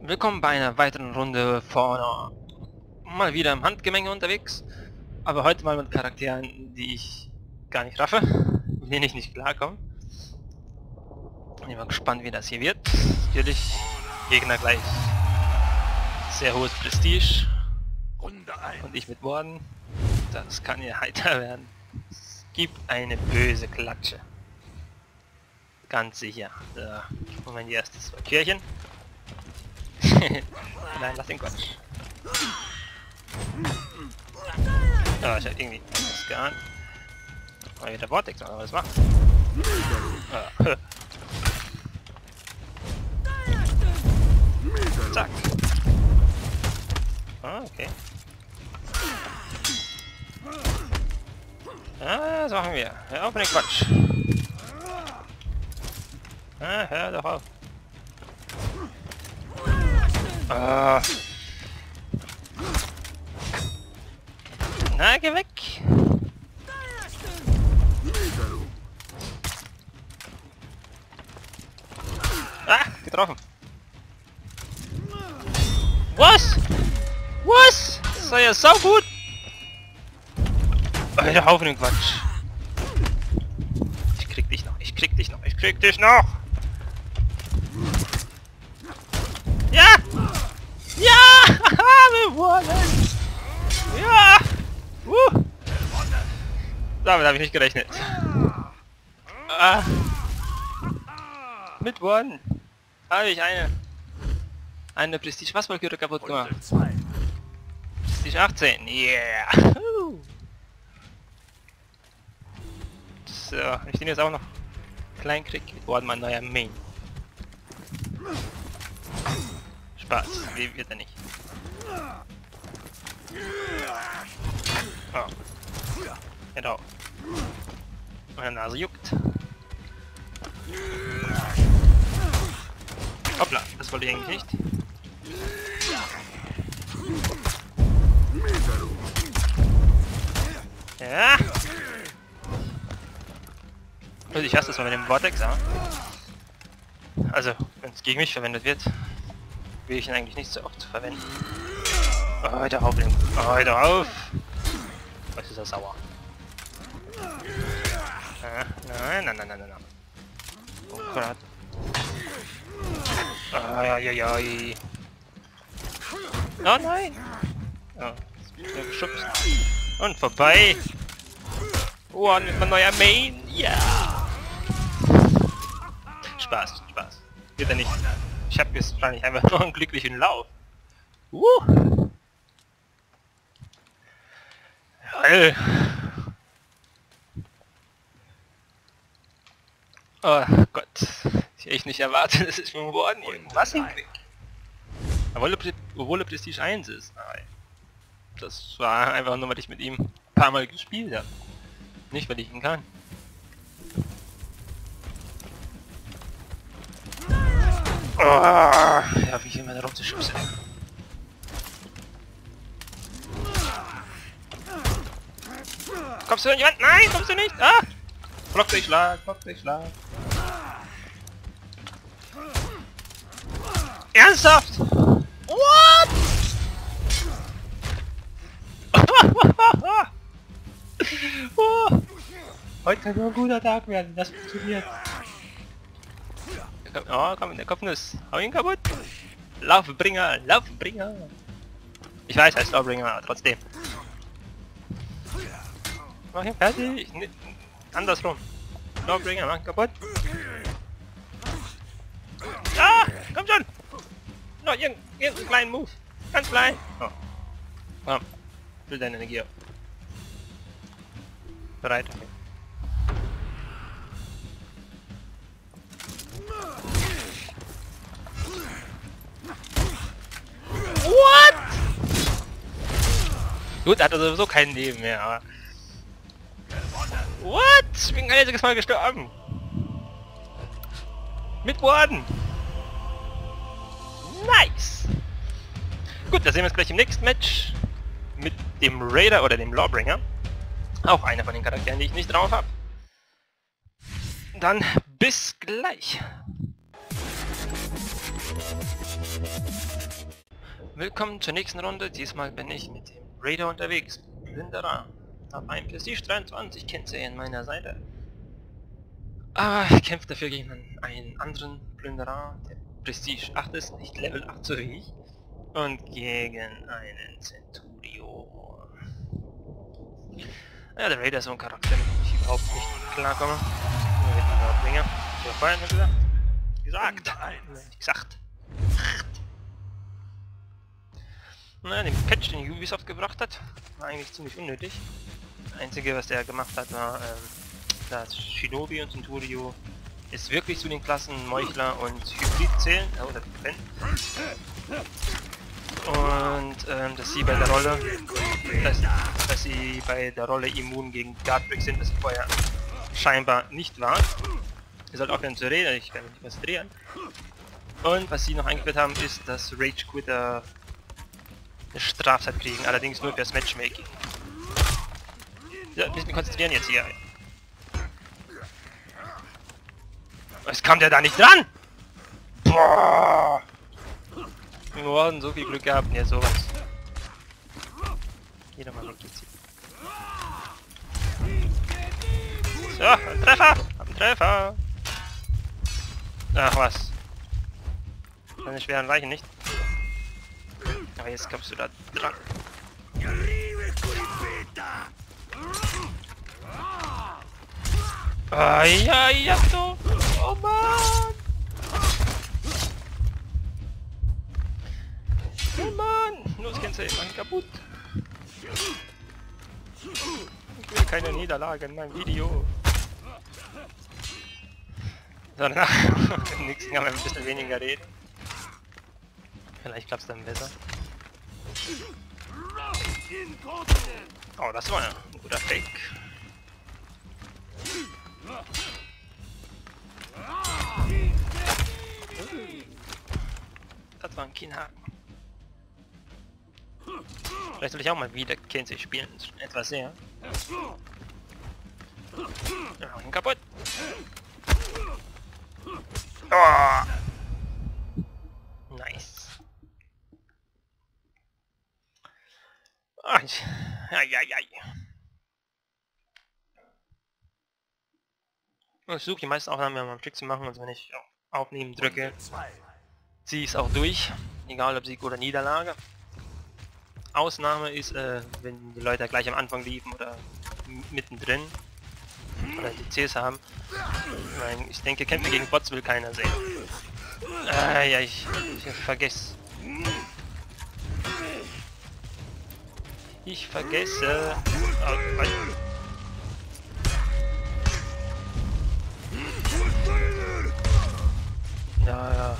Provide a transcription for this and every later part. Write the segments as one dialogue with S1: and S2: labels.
S1: Willkommen bei einer weiteren Runde von mal wieder im Handgemenge unterwegs, aber heute mal mit Charakteren, die ich gar nicht raffe, mit denen ich nicht klarkomme. Bin mal gespannt, wie das hier wird. Natürlich Gegner gleich sehr hohes Prestige und ich mit Worten. Das kann hier heiter werden. Es gibt eine böse Klatsche. Ganz sicher. So, Moment, die erste zwei Kirchen. Nein, lass den Quatsch. Ah, ich hab irgendwie das geahnt. Mal wieder Vortex oder was macht? Ah. Zack. Ah, okay. Ah, das machen wir. Hör auf mit Quatsch. Ah, hör doch auf. Ah. Na, geh weg! Ah, getroffen. Was? Was? Das war ja sau gut. Alter, auf den Quatsch. Ich krieg dich noch, ich krieg dich noch, ich krieg dich noch. Ja! Ja! Wir wollen! Ja! Uh. Damit habe ich nicht gerechnet. Ah. Mit One habe ich eine eine Prestige was Valkyrie kaputt gemacht. Prestige 18. Yeah! So, ich den jetzt auch noch klein krieg, worden mein neuer Main. Spaß, wie wird er nicht. Oh. Genau. Meine Nase juckt. Hoppla, das wollte ich eigentlich nicht. Ja. Also ich hasse das mal mit dem Vortex, ja. Also, wenn es gegen mich verwendet wird, will ich ihn eigentlich nicht so oft verwenden. Oh, hör auf, oh, hör auf! Was ist er sauer? Ah, nein, nein, nein, nein, nein. Oh Gott. Ai, ai. Oh nein! Oh, geschubst. Und vorbei! Oh, mein neuer Main! Ja! Spaß, Spaß. Wird er nicht. Ich habe jetzt wahrscheinlich einfach nur einen glücklichen Lauf. Uh! Geil! Oh Gott. Ich echt nicht erwartet, dass ich mit Worden irgendwas hinkrieg. Obwohl, obwohl er Prestige 1 ist. Nein. Das war einfach nur, weil ich mit ihm ein paar Mal gespielt habe. Nicht, weil ich ihn kann. Oh, ja, wie ich immer da rumzuschubsen. Kommst du in Wand? Nein, kommst du nicht! Ah! Block dich Schlag, block dich Schlag. Ernsthaft? What? Heute kann nur ein guter Tag werden, das funktioniert. Oh, komm, der Kopfnuss. Hau ihn kaputt. Laufbringer, Laufbringer. Ich weiß, heißt Laufbringer, aber trotzdem. Mach ihn fertig. N andersrum. Laufbringer, mach ihn kaputt. Ah, komm schon. Noch irgendeinen irgendein kleinen Move. Ganz klein. Oh. Komm. Füll deine Energie auf. Bereit. Okay. Gut, hat er sowieso kein Leben mehr, aber... What? Ich kein einziges Mal gestorben. Mit Worden. Nice! Gut, da sehen wir uns gleich im nächsten Match mit dem Raider oder dem Lawbringer. Auch einer von den Charakteren, die ich nicht drauf habe. Dann bis gleich. Willkommen zur nächsten Runde. Diesmal bin ich mit dem Raider unterwegs. Plünderer. Hab ein Prestige 23, kennt sie in meiner Seite. Aber ich kämpfe dafür gegen einen anderen Plünderer, der Prestige 8 ist, nicht Level 8 so wie ich. Und gegen einen Centurio. Ja, der Raider ist so ein Charakter, mit dem ich überhaupt nicht klarkomme. Nur mit einem Bringer. Ich habe vorhin gesagt. Gesagt. Gesagt. Naja, den Patch, den Ubisoft gebracht hat, war eigentlich ziemlich unnötig. Das Einzige, was der gemacht hat, war, ähm, dass Shinobi und Centurio ist wirklich zu den Klassen Meuchler und Hybrid zählen, äh, oder Ben. Und ähm, dass sie bei der Rolle, dass, dass sie bei der Rolle immun gegen Guardbreak sind, was vorher scheinbar nicht war. Ihr sollt aufhören zu reden, ich kann nicht was drehen. Und was sie noch eingeführt haben, ist, dass Rage Quitter eine Strafzeit kriegen, allerdings nur fürs Matchmaking. Ja, müssen wir konzentrieren jetzt hier. Es kam der da nicht dran! Boah! Wir so viel Glück gehabt und jetzt sowas. Geh mal weg jetzt hier. So, ein Treffer! Einen Treffer! Ach was. Meine schweren reichen nicht. Aber jetzt kommst du da dran. Ah, ja, ja, doch. Oh Mann! Oh Mann! Los, mach ihn kaputt! Ich will keine Niederlage in meinem Video. So, nach dem nächsten wir ein bisschen weniger reden. Vielleicht klappt's dann besser. Oh, das war ja ein guter Fake. Das war ein Kinnhaken. Vielleicht soll ich auch mal wieder Kenzie spielen. Etwas sehr. Ja, kaputt. Oh. Nice. Ai, ai, ai. Ich suche die meisten Aufnahmen am Trick zu machen, also wenn ich aufnehmen drücke, ziehe ich es auch durch, egal ob Sieg oder Niederlage. Ausnahme ist, äh, wenn die Leute gleich am Anfang liefen oder mittendrin oder DCs haben. Nein, ich denke, Kämpfe gegen Bots will keiner sehen. Ah, ja, ich, ich vergesse. Ich vergesse. Ja, ja.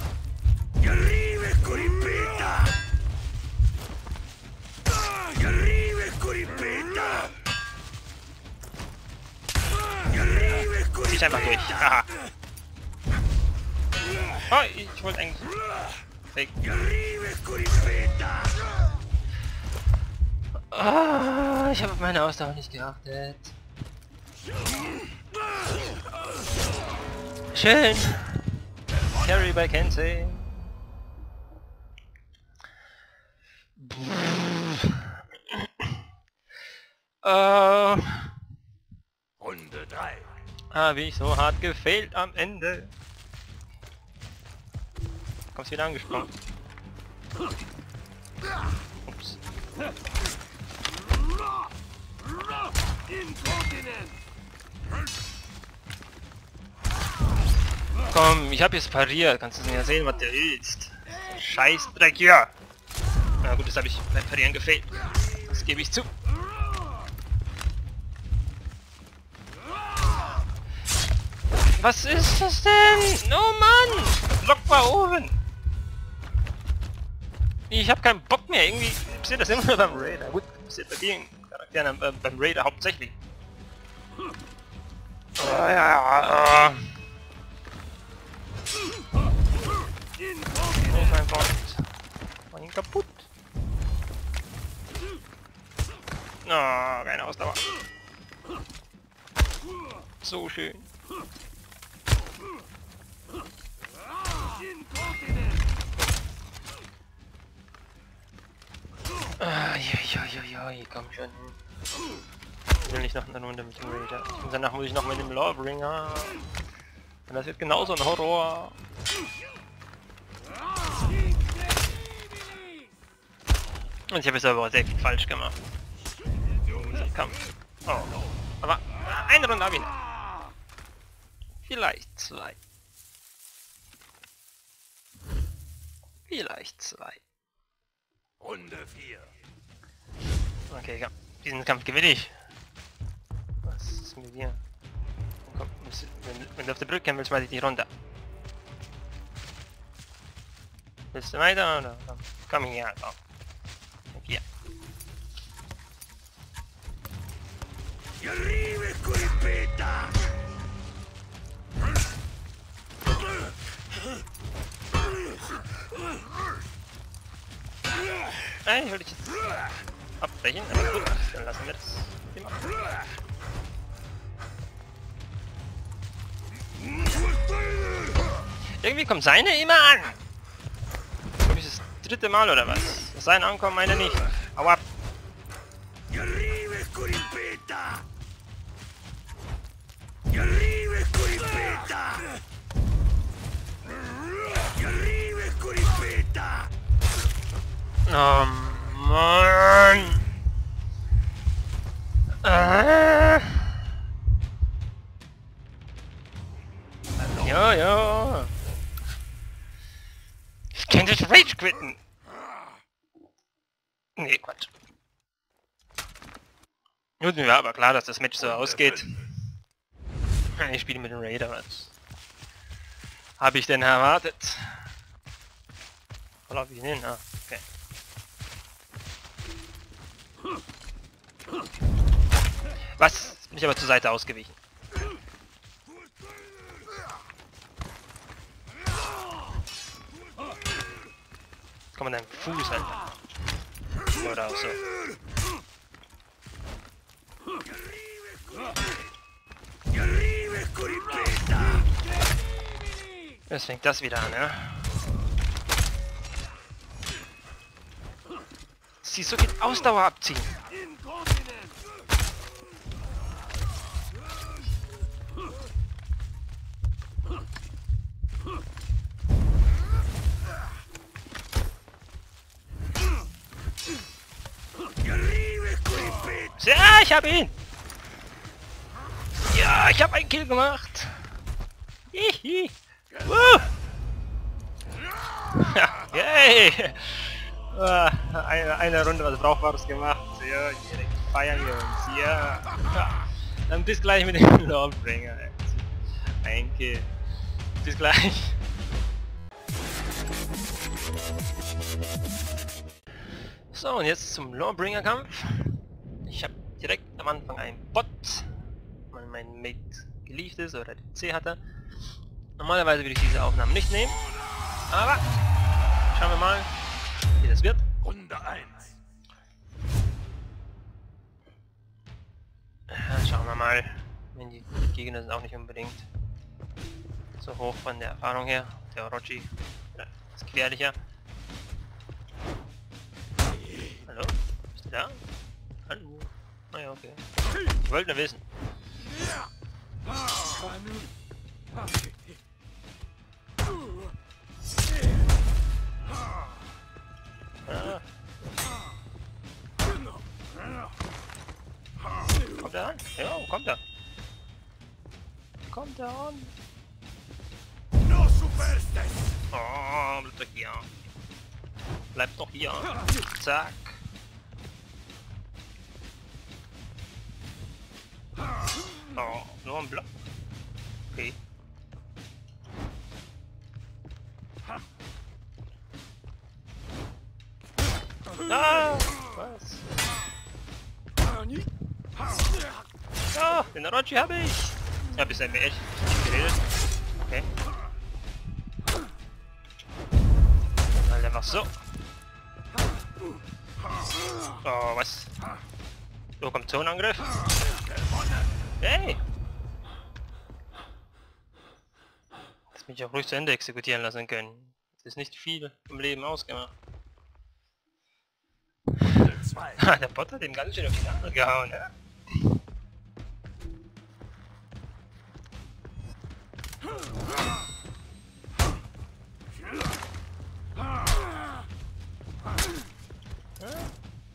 S1: Ich einfach durch. Haha. Oh, ich wollte eigentlich... Fake. Ah, ich habe auf meine Ausdauer nicht geachtet. Schön. Carry bei Kensei. Äh, Runde 3. Habe ich so hart gefehlt am Ende. Kommst wieder angesprungen. Ups. Komm, ich habe jetzt pariert. Kannst du mir sehen, was der willst. Scheiß Dreck hier. Na gut, das habe ich beim Parieren gefehlt. Das gebe ich zu. Was ist das denn? Oh Mann! Block war oben! Ich habe keinen Bock mehr. Irgendwie passiert das immer beim Raider. Gut, passiert bei vielen Charakteren äh, beim Raider hauptsächlich. Oh, ja, ja, Oh mein Gott. Mach ihn kaputt. Oh, keine Ausdauer. so schön. Ah, ja, komm schon. Ich will nicht noch eine Runde mit dem Raider. Und danach muss ich noch mit dem Lawbringer. Und das wird genauso ein Horror. Und ich habe es aber sehr viel falsch gemacht. Dieser Kampf. Oh. Aber eine Runde habe ich noch. Vielleicht zwei. Vielleicht zwei.
S2: Runde 4.
S1: Okay, komm. Diesen Kampf gewinne ich. Was ist mit dir? Komm, wenn, wenn du auf der Brücke willst, schmeiß ich dich runter. Willst du weiter oder? Komm, komm hier, komm. Hier.
S2: Y arriba,
S1: Nein, ich will dich jetzt abbrechen, aber gut, dann lassen wir das. Thema. Irgendwie kommt seine immer an. Glaube ich das dritte Mal oder was? Das seine ankommen, meine nicht. Oh Mann. Ah. Ja, ja. Ich kann das Rage quitten. Nee, Quatsch. Mir war aber klar, dass das Match so ausgeht. Ich spiele mit dem Raider, was habe ich denn erwartet? Ich denn hin? Ah, okay. Was? Bin ich aber zur Seite ausgewichen. Komm an deinem Fuß, Alter. Oder auch so. Jetzt fängt das wieder an, ja? Viel Ausdauer abziehen. Ich hab ihn! Ja, ich hab einen Kill gemacht! Hihi! Woo! Yay! Ah, Eine, eine Runde was Brauchbares gemacht. Ja, direkt feiern wir uns. Ja. Dann bis gleich mit dem Lawbringer. Ein Kill. Bis gleich. So, und jetzt zum Lawbringer-Kampf. Direkt am Anfang einen Bot, weil mein Mate geliefert ist oder DC hatte. Normalerweise würde ich diese Aufnahmen nicht nehmen, aber schauen wir mal, wie das wird.
S2: Runde 1.
S1: Ja, schauen wir mal, wenn die Gegner sind auch nicht unbedingt so hoch von der Erfahrung her. Der Orochi ist gefährlicher. Hallo? Bist du da? Hallo? Naja, okay. Ich wollte nur wissen. Ah. Kommt er an? Ja, kommt er. Kommt er an?
S2: No superstes!
S1: Oh, bleib doch hier. Bleib doch hier. Zack. Nur ein Block. Okay. Ah, was? Ja, den Orochi habe ich. Ja, bis mir echt geredet. Okay. Halt einfach so. Oh, was? So kommt Zonenangriff. Hey! Mich auch ruhig zu Ende exekutieren lassen können. Es ist nicht viel im Leben ausgemacht.
S2: Runde 2.
S1: Ha, der Bot hat ihm ganz schön auf die Nase gehauen, ja?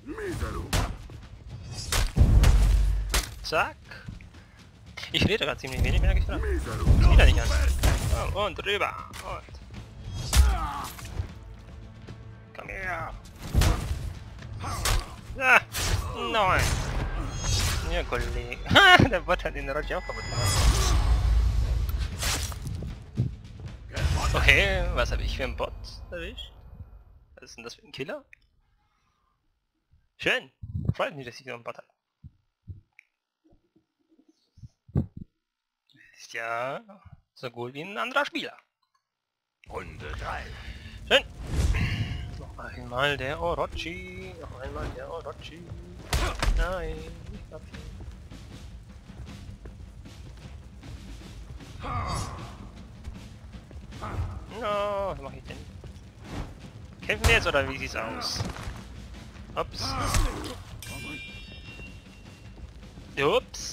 S2: Misero.
S1: Zack. Ich rede gerade ziemlich wenig, merke ich gerade. Wieder nicht an. Und rüber. Und. Komm her. Ja. Nein. Ja, Kollege. Ha, der Bot hat den Roger auch kaputt gemacht. Okay, was habe ich für einen Bot erwischt? Was ist denn das für ein Killer? Schön. Freut mich, dass ich so einen Bot habe. Ja so gut wie ein anderer Spieler.
S2: Runde 3.
S1: Schön. Noch einmal der Orochi. Noch einmal der Orochi. Nein, ich glaub. No, was mach ich denn? Kämpfen wir jetzt oder wie sieht's aus? Ups. Ups.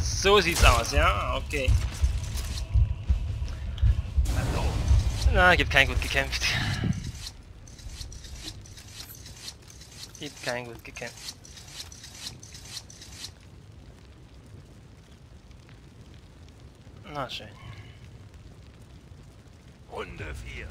S1: So sieht's aus, ja, okay. Na, gibt kein gut gekämpft. Gibt kein gut gekämpft. Na schön.
S2: Runde 4.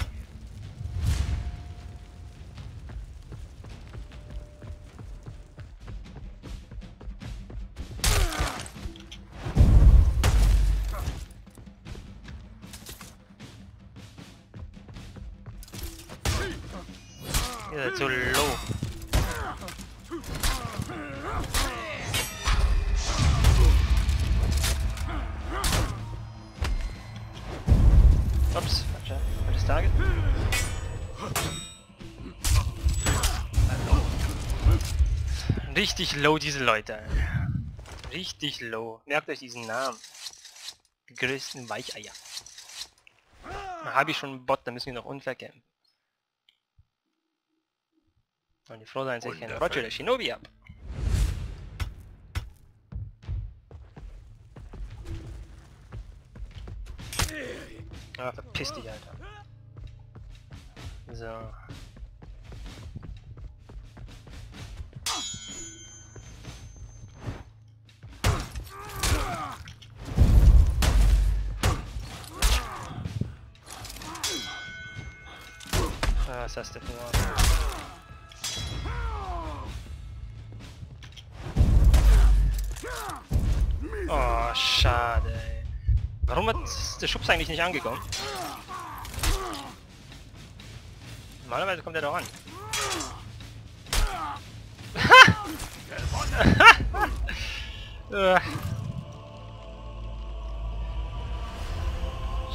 S1: Ihr seid so low. Ups, falscher, falsches Target. Richtig low diese Leute. Richtig low. Merkt euch diesen Namen. Die größten Weicheier. Da habe ich schon einen Bot, da müssen wir noch unfair kämpfen. Und die froh sein, dass ich keinen Roger oder Shinobi hab. Ah, verpiss dich, Alter. So. Ah, was hast du für Oh, schade. Warum hat der Schubs eigentlich nicht angekommen? Normalerweise kommt er doch an. Äh.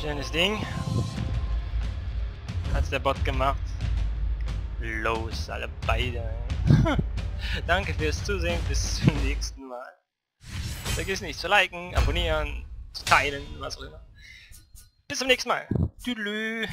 S1: Schönes Ding. Hat's der Bot gemacht. Los, alle beide. Danke fürs Zusehen, bis zum nächsten Mal. Vergiss nicht zu liken, abonnieren, zu teilen, was auch immer. Bis zum nächsten Mal. Tüdelü.